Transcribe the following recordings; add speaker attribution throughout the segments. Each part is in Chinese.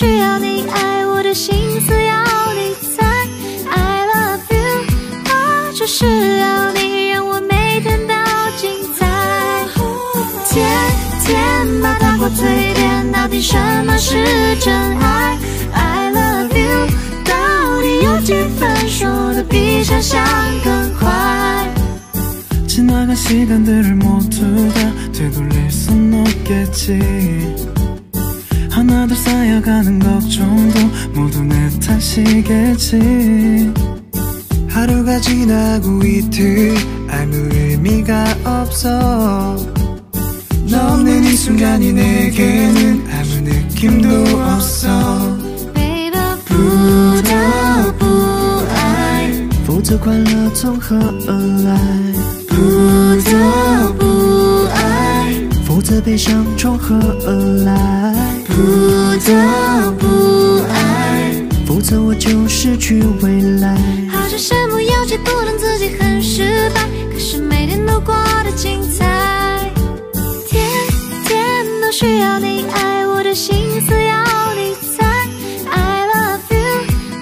Speaker 1: 需要你爱，我的心思要你猜。I love you，我就是要你，让我每天都精彩。甜甜把糖果嘴边，到底什么是真爱？I love you，到底有几分说的比想象更快？
Speaker 2: 지나간 시간들을 모두 다 되돌릴 순 없겠지 하나둘 쌓여가는 걱정도 모두 내 탓이겠지 하루가 지나고 이틀 아무 의미가 없어 너 없는 이 순간이 내게는 아무 느낌도 없어
Speaker 1: Baby，不得不爱，
Speaker 2: 否则快乐从何而来？
Speaker 1: 不得不爱，
Speaker 2: 否则悲伤从何而来？
Speaker 1: 不得不爱。
Speaker 2: 否则我就失去未来。
Speaker 1: 好像身不由己，不能自己很失败，可是每天都过得精彩。天天都需要你爱，我的心思要你猜。I love you，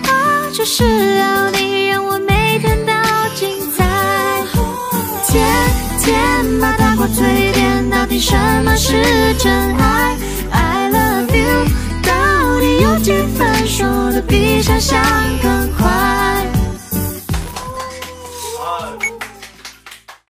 Speaker 1: 我就是要你，让我每天都精彩。天天把糖果嘴边，到底什么是真爱？一声。